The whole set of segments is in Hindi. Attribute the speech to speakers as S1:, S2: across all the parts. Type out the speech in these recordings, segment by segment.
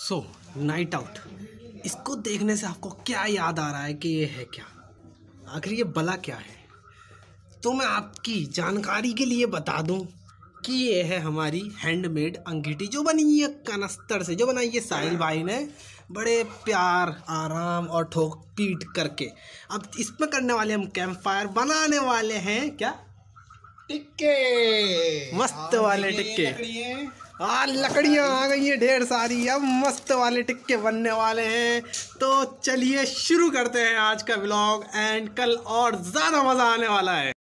S1: सो नाइट आउट इसको देखने से आपको क्या याद आ रहा है कि ये है क्या? आखिर ये बला क्या है? तो मैं आपकी जानकारी के लिए बता दूँ कि ये है हमारी हैंडमेड अंगीठी जो बनी है कनस्तर से जो बनाई है साहिल भाई ने। बड़े प्यार आराम और ठोक पीट करके। अब इसमें करने वाले हम कैंप फायर बनाने वाले हैं क्या?
S2: टिक्के।
S1: मस्त वाले टिक्के। हाँ लकड़ियाँ आ गई हैं ढेर सारी। अब मस्त वाले टिक्के बनने वाले हैं। तो चलिए शुरू करते हैं आज का ब्लॉग एंड कल और ज़्यादा मज़ा आने वाला है।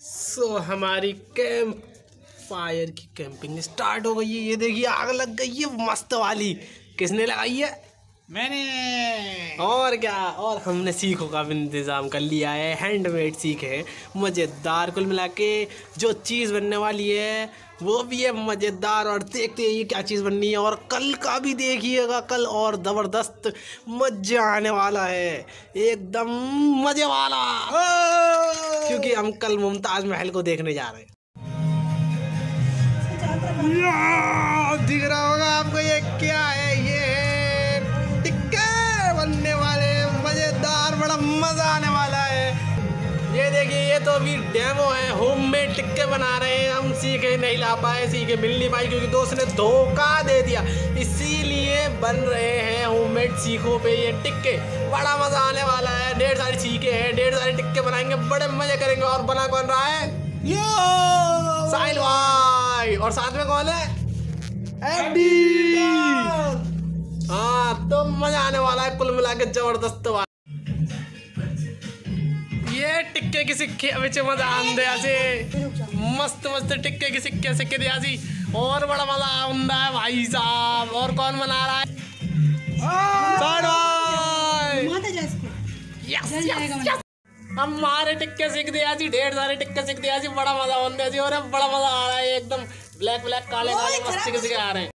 S1: सो so, हमारी कैंप फायर की कैंपिंग स्टार्ट हो गई है। ये देखिए आग लग गई है। मस्त वाली। किसने लगाई है?
S2: मैंने।
S1: और क्या? और हमने सीखों का भी इंतज़ाम कर लिया है। हैंडमेड सीखे हैं। मज़ेदार कुल मिला के जो चीज़ बनने वाली है वो भी है मज़ेदार। और देखते ये क्या चीज़ बननी है। और कल का भी देखिएगा कल और ज़बरदस्त मज़ा आने वाला है। एकदम मज़े वाला। क्योंकि हम कल मुमताज़ महल को देखने जा रहे हैं। दिख रहा होगा आपको ये क्या है। मज़ा आने वाला है। ये देखिए ये तो अभी डेमो है। होम मेड टिक्के बना रहे हैं। हम सीखे नहीं ला पाए सीखे मिल नहीं पाई क्योंकि दोस्त ने धोखा दे दिया। इसीलिए बन रहे हैं होम मेड सीखों पे ये टिक्के। बड़ा मज़ा आने वाला है। ढेर सारी सीखे हैं ढेर सारे टिक्के बनाएँगे बड़े मज़े करेंगे और बना कौन रहा है। यो साहिल भाई! और साथ में कौन है? एडी हाँ तो मज़ा आने वाला है कुल मिला के ज़बरदस्त टिक्के की सिक्के बिच मज़ा आंदे ऐसे मस्त मस्त टिक्के की सिक्के सिक्के दिया सी और बड़ा मज़ा आंदा है भाई साहब। और कौन बना रहा है? साइड भाई। यस यस यस हमारे टिक्के सीख दिया जी। ढेर सारे टिक्के सीख दिया जी। बड़ा मज़ा आने दिया जी। और बड़ा मज़ा आ रहा है एकदम ब्लैक ब्लैक काले काले मस्त सिक्के आ रहे हैं।